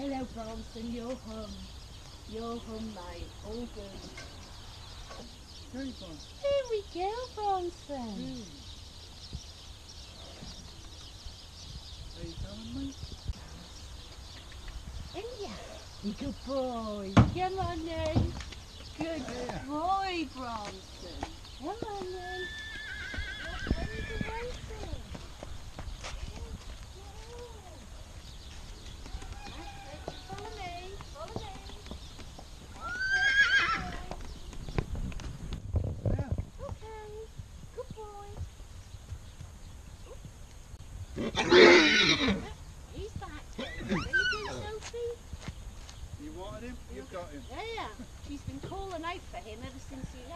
Hello, Bronson. You're home. You're home, mate. All good. Very fun. Here we go, Bronson. Hmm. Are you telling me? In ya. Good boy. Come on then. Good Yeah. boy, Bronson. Come on then. You're ready to race it. That's it. Follow me. Follow me. Yeah. Okay. Good boy. He's back. There you Sophie. You wanted him? You've got him. Yeah. She's been calling out for him ever since he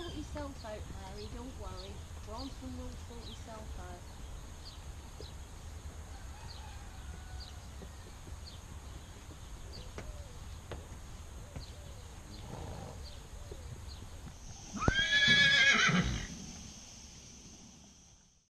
sort yourself out, Harry. Eh? Don't worry. Bronson will sort yourself out.